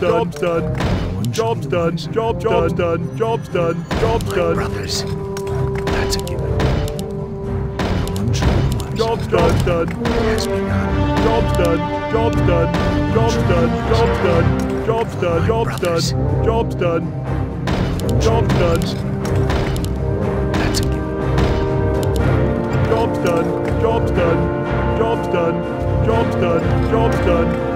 Job's done. Job's done. One Job's done. Job, job's done. Job's done. Job's done. brothers. That's a given. No one shall be. Job's done. Done. Has begun. Job's done. Job's done. Job's done. Job's done. Job's done. Job's done. Job's done. No one shall Job's done. That's a given. Job's done. Job's done. Job's done. Job's done. Job's done.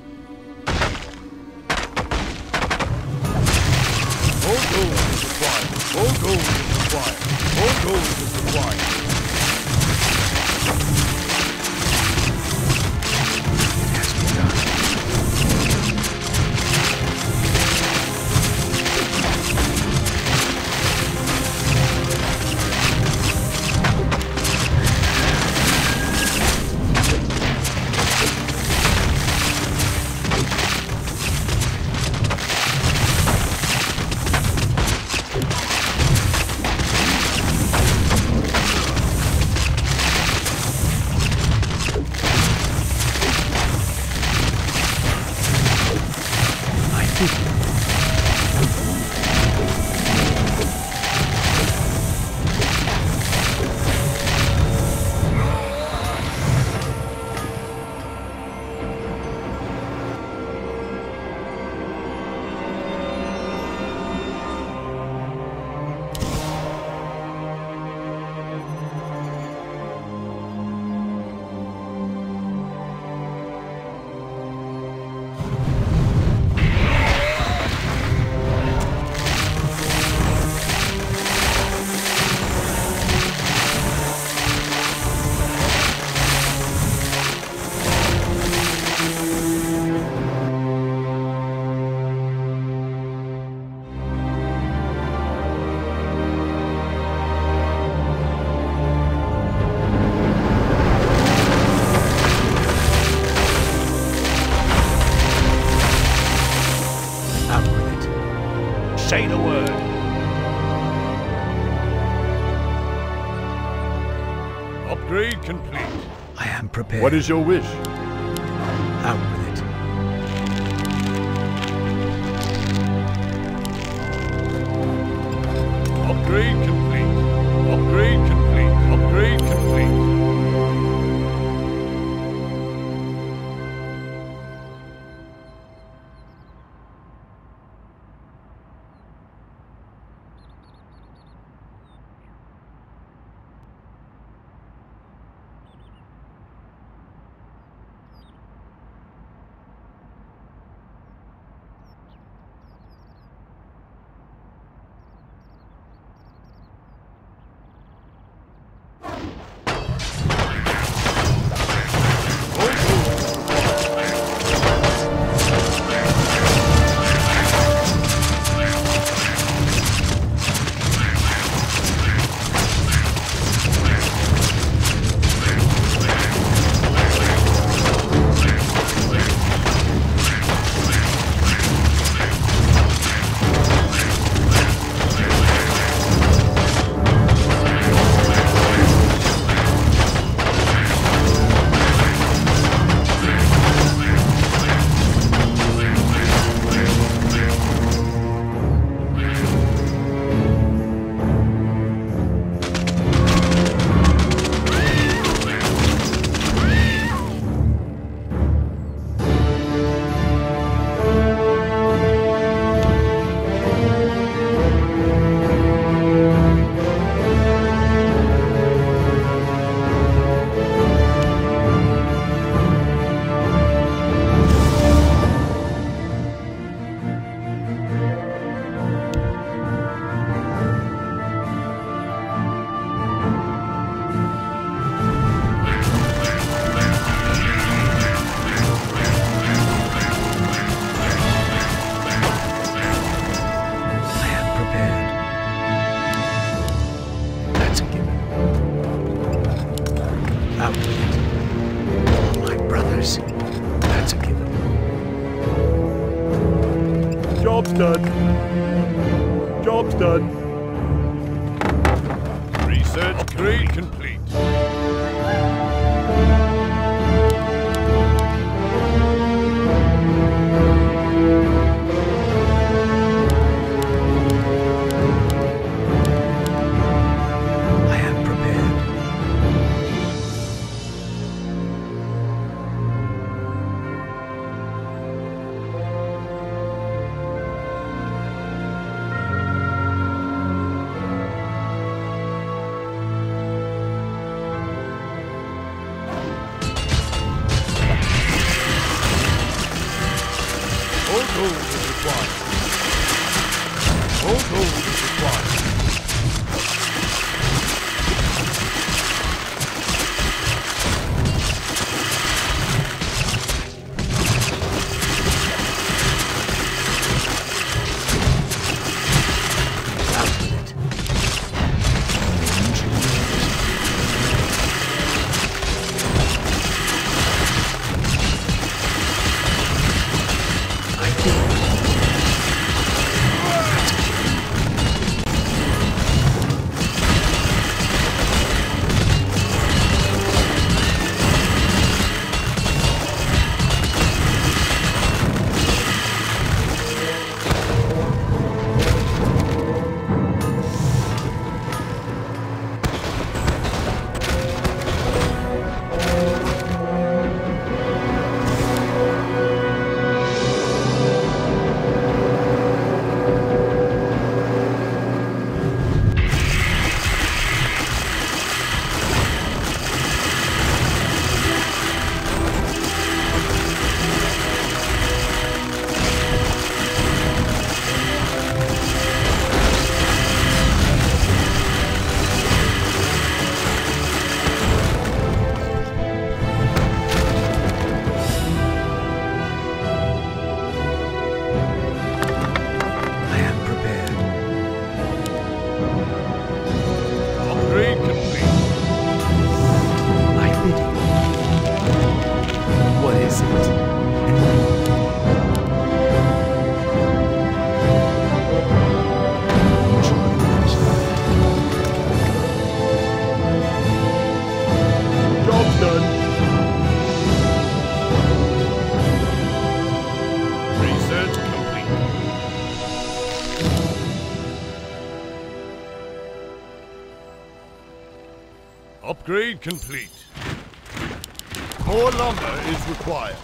What is your wish? Job's done. Job's done. Research complete. complete. Upgrade complete. More lumber is required.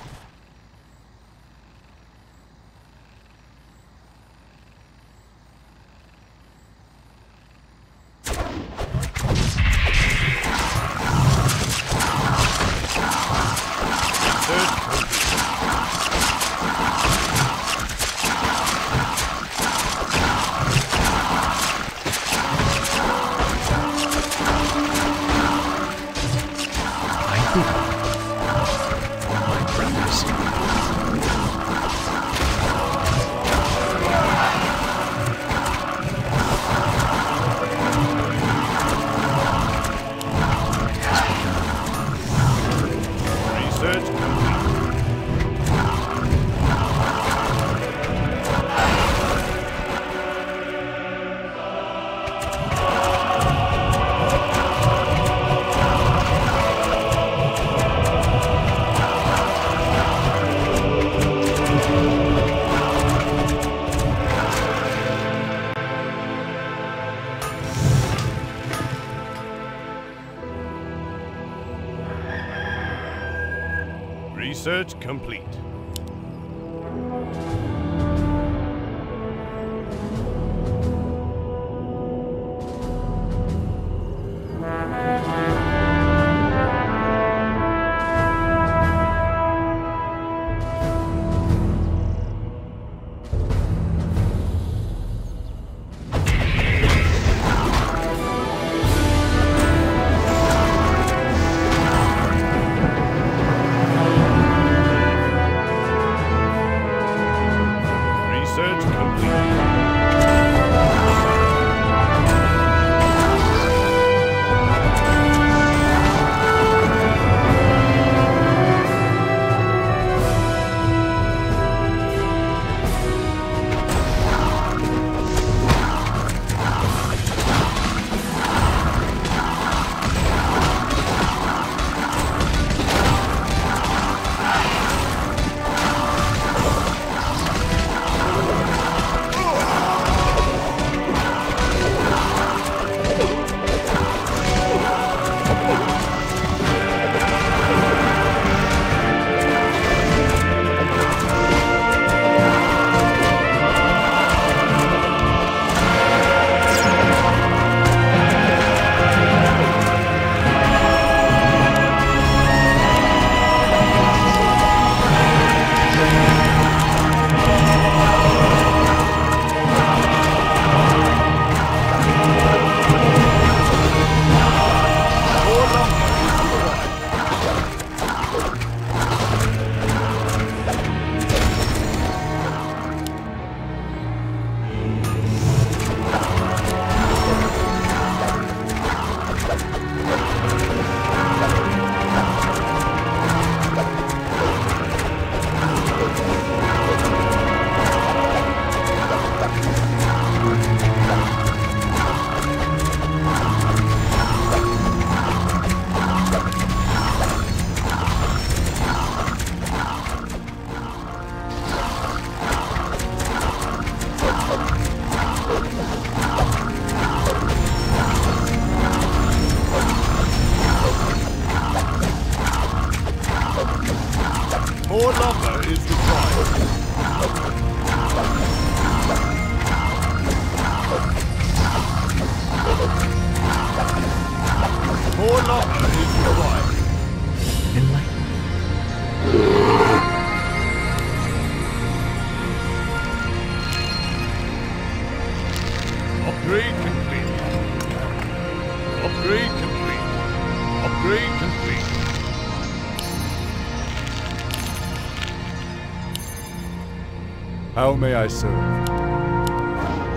May I serve?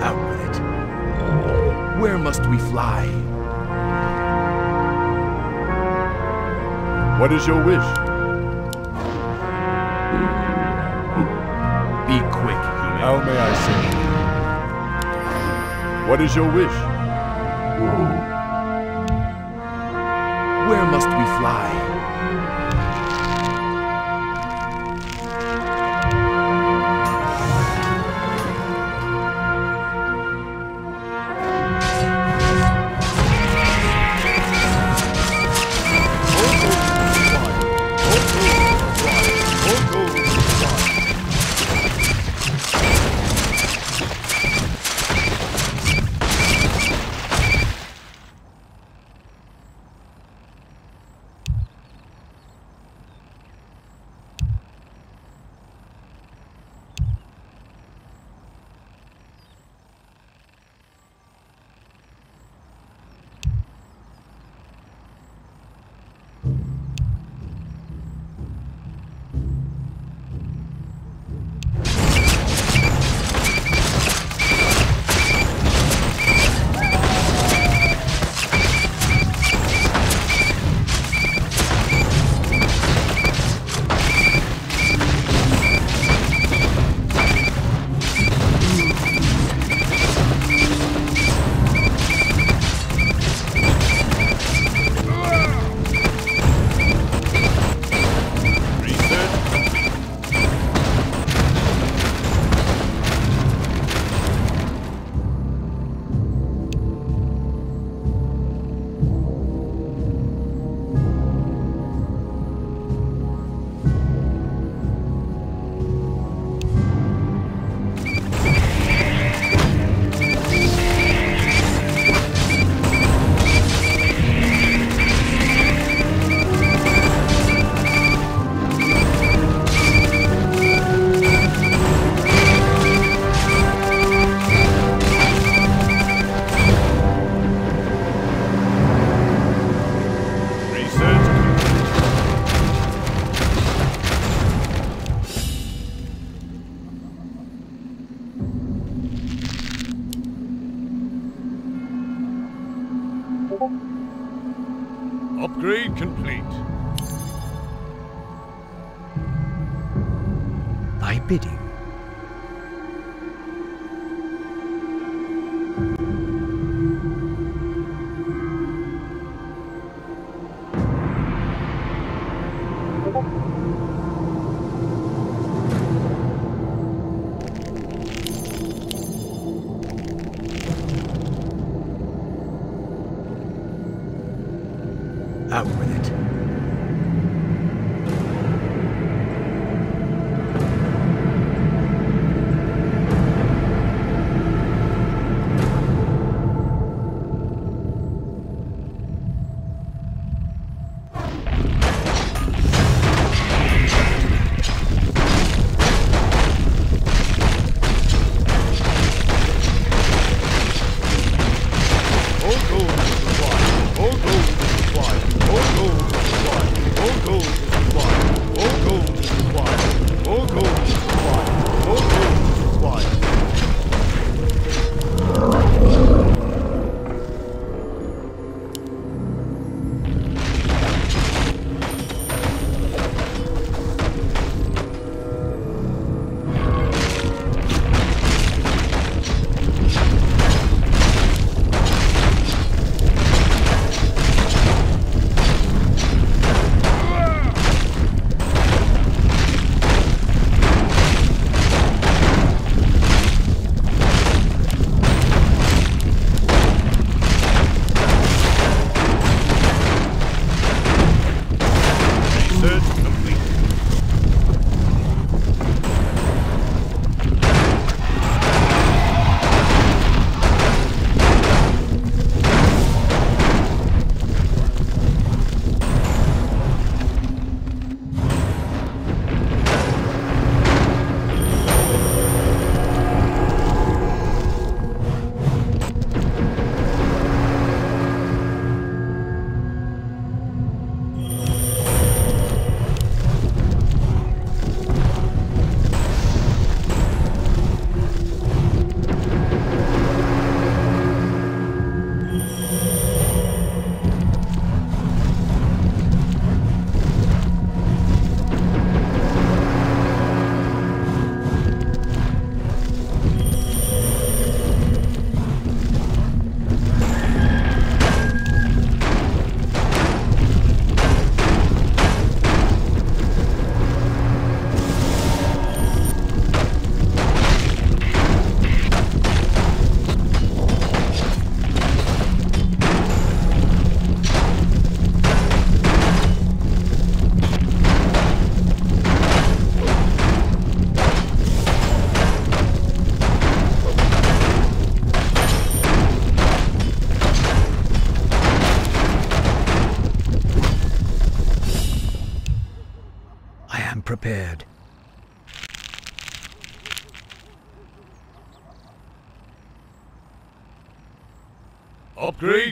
Out with it. Where must we fly? What is your wish? Be quick, human. How may I serve? What is your wish? Where must we fly?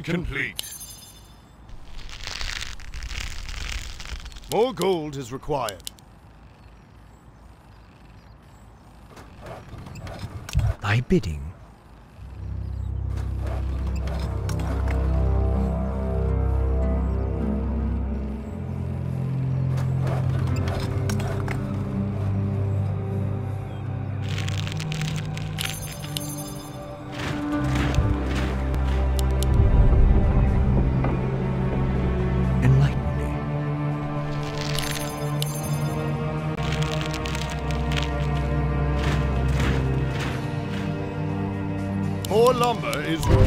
Complete. More gold is required. Thy bidding. Is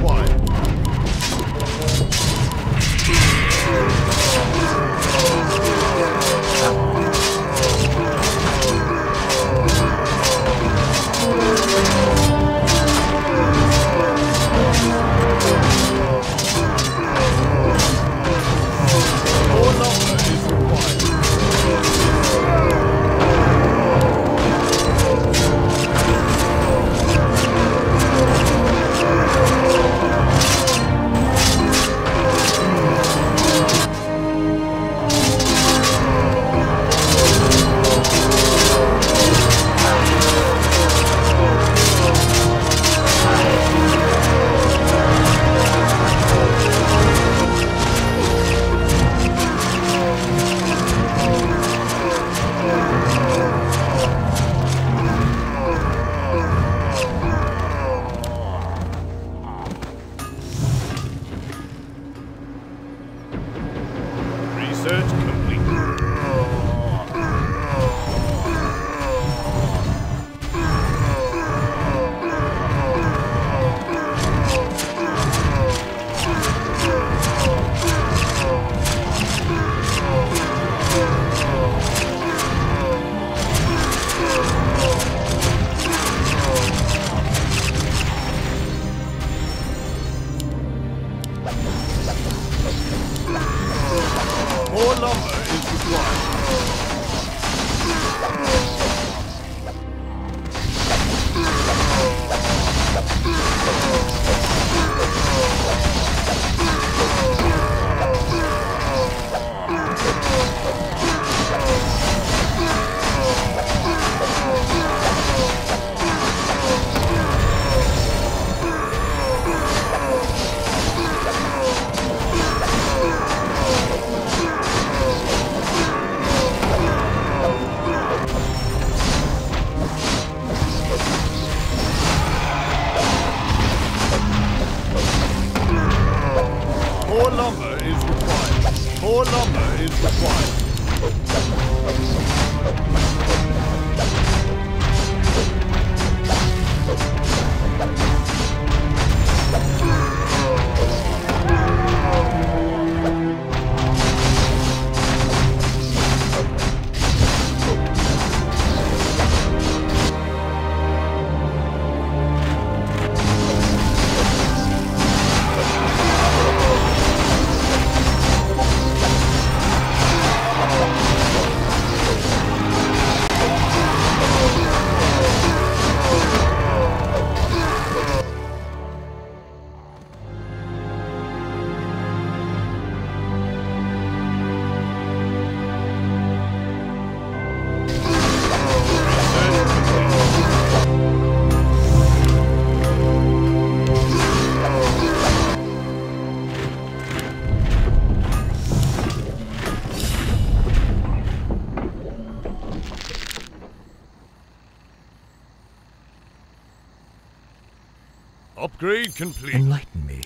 Complete. Enlighten me.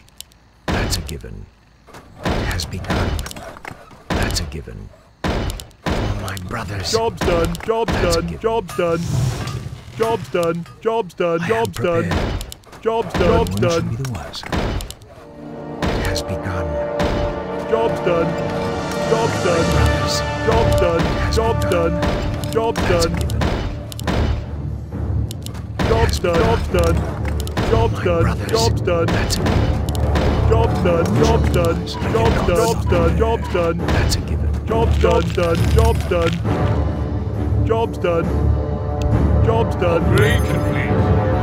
That's a given. It has begun. That's a given. For my brothers. Job's done. Job's That's done. Job's done. Job's done. Job's done. I Job's done. Job's done. Job's done. be the was. It has begun. Job's done. Job's done. brothers. Job's done. Job's done. Job's done. Job's done. Job's done. Job's My done. brothers. Job's done. That's a given. Job's done. Job's done. Job's done. Job's done. Job's done. That's a given. Job's done. Done. Job's done. Job's done. Job's done. Upgrade complete.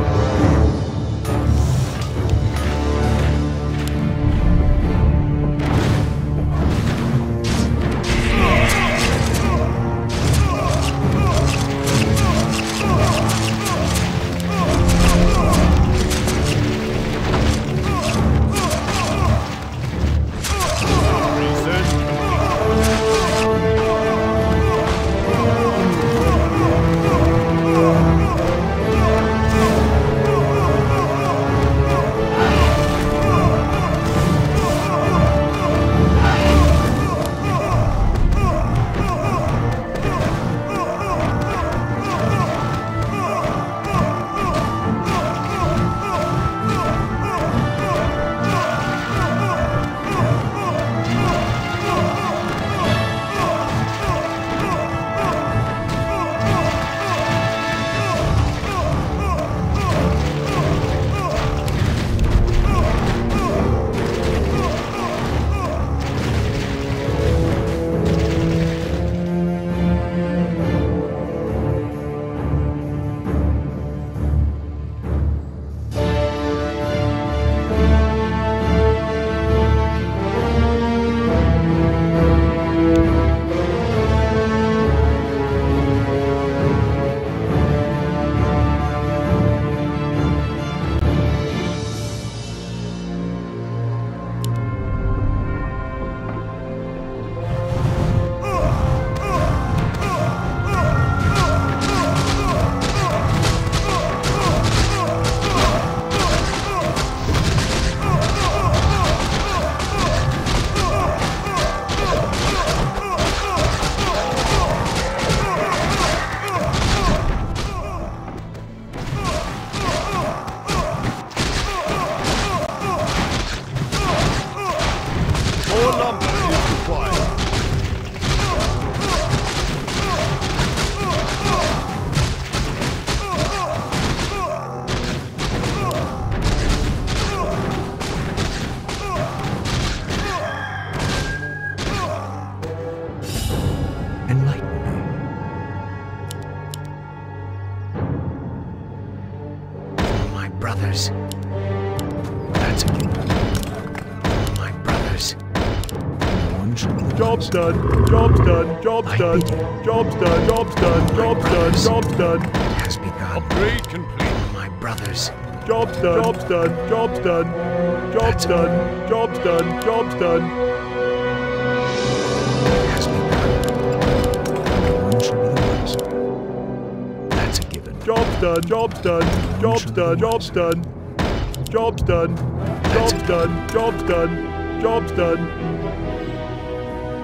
done, job's done, job's done, job's done, job's done, job's done, job's done. It has begun. Upgrade complete. My brothers. Job's done, job's done, job's done, job's done, job's done, job's done. It has begun. That's a given. Job's done, job's done, job's done, job's done, job's done, job's done, job's done, job's done.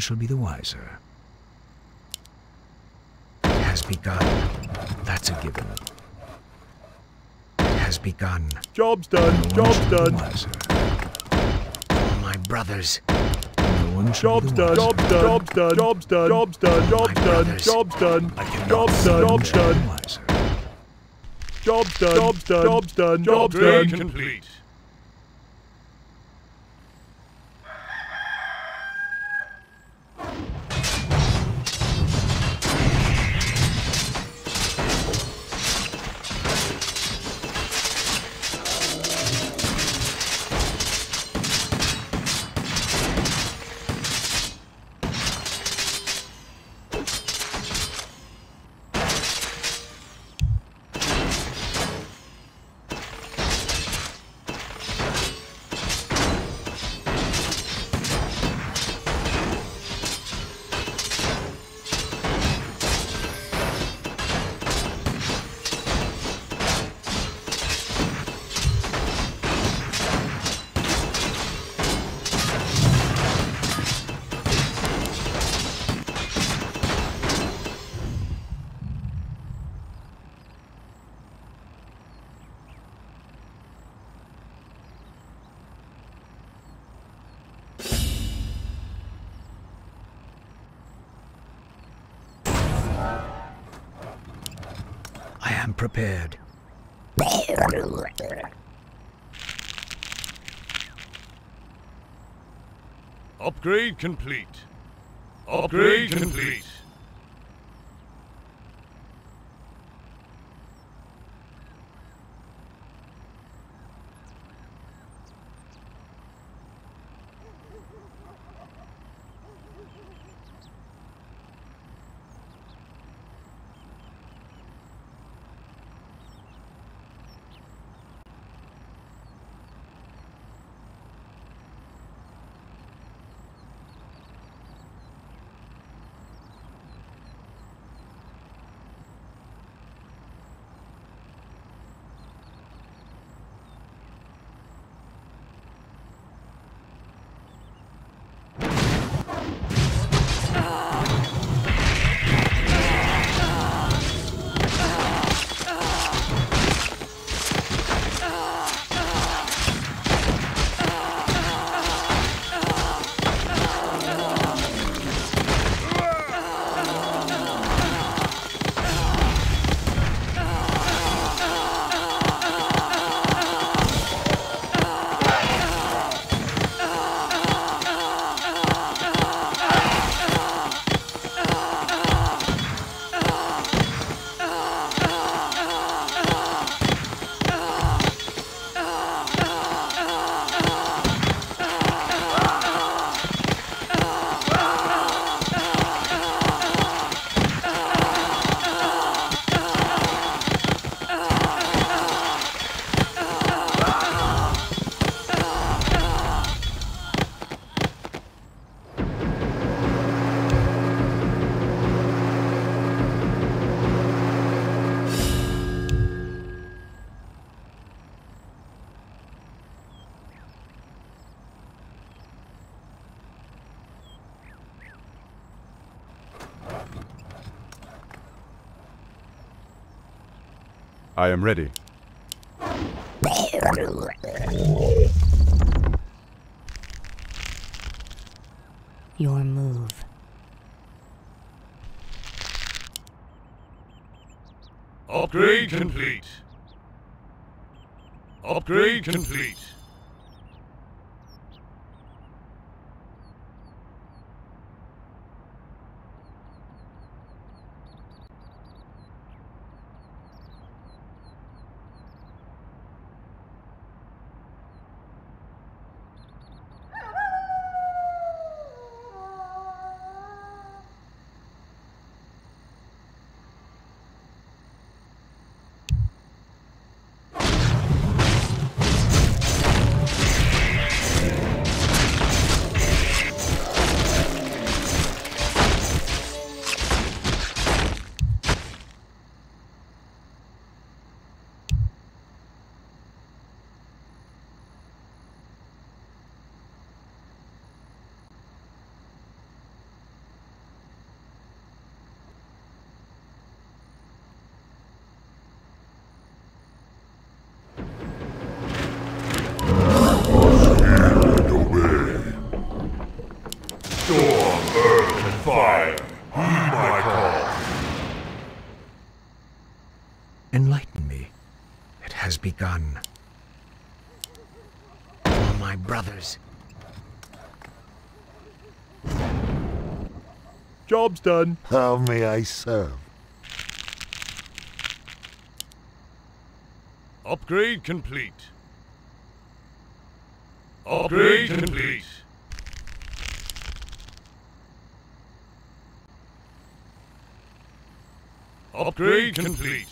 Shall be the wiser. It has begun. That's a given. It has begun. Job's done. No one Job's shall be the done. wiser. For my brothers, No one shall Job's be the done. wiser. Job's done. Job's done. Job's done. Job's My done. brothers. Job's done. I cannot Job's see done. no one Job's shall be done. wiser. Job's done. Job's done. Job's done. Job's Upgrade done. complete. Prepared. Upgrade complete. Upgrade complete. I am ready. Your move. Upgrade complete. Upgrade complete. Has begun. For my brothers. Job's done. How may I serve? Upgrade complete. Upgrade complete. Upgrade complete.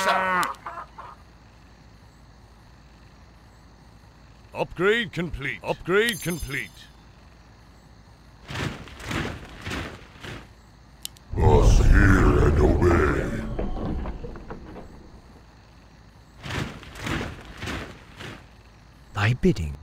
Aye, sir. Upgrade complete. Upgrade complete. Must hear and obey. Thy bidding.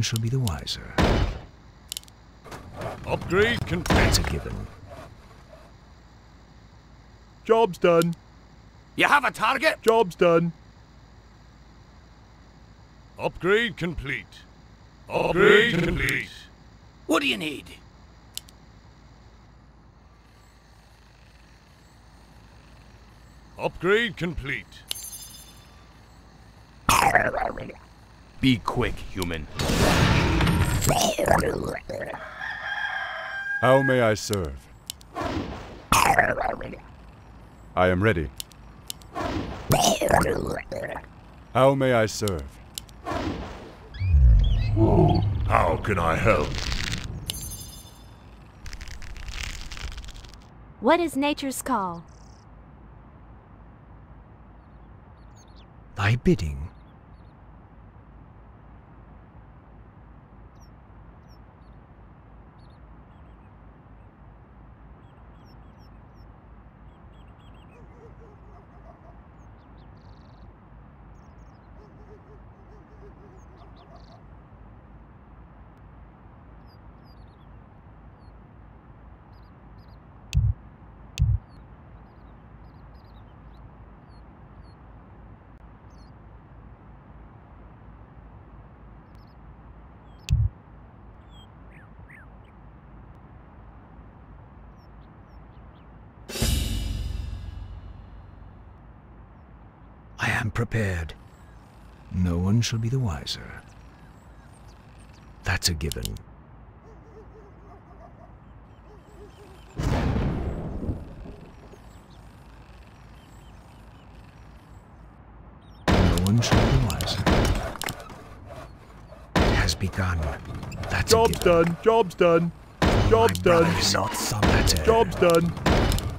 One shall be the wiser. Upgrade complete. That's a given. Job's done. You have a target? Job's done. Upgrade complete. Upgrade complete. What do you need? Upgrade complete. Be quick, human. How may I serve? I am ready. How may I serve? How can I help? What is nature's call? Thy bidding. I am prepared. No one shall be the wiser. That's a given. No one shall be the wiser. It has begun. That's Job's a given. done. Job's done. Job's My done. Not summon. Job's done.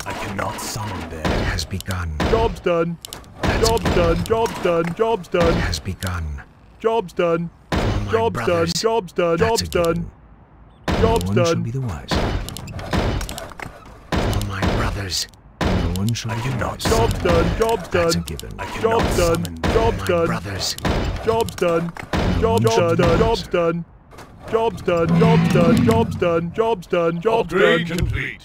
I cannot summon bear. It has begun. Job's done. That's a Job's given. done. Job's done. Job's It done. has begun. Job's done. For my Job's done. brothers, Job's done. That's a Job's done. given. Job's no one shall done. be the wiser. For my brothers. No one shall be the cannot wiser. Job's done. Job's That's a done. given. I cannot Job's done. summon bear. Job's My done. brothers. Job's done. No one Job's shall done. be the Job's wiser. done. Job's done. Job's done. Job's done. Job's done. Job's Upgrade done. complete.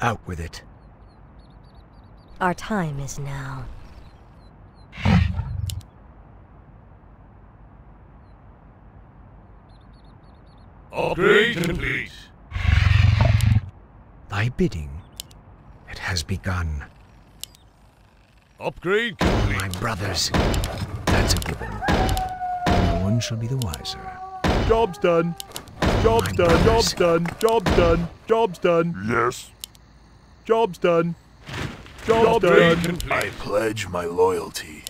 Out with it. Our time is now. Upgrade complete. Thy bidding. It has begun. Upgrade complete. my brothers. That's a given. No one shall be the wiser. Job's done. Job's My done. brothers. Job's done. Job's done. Job's done. Yes? Job's done. Job's Upgrade done. complete. I pledge my loyalty.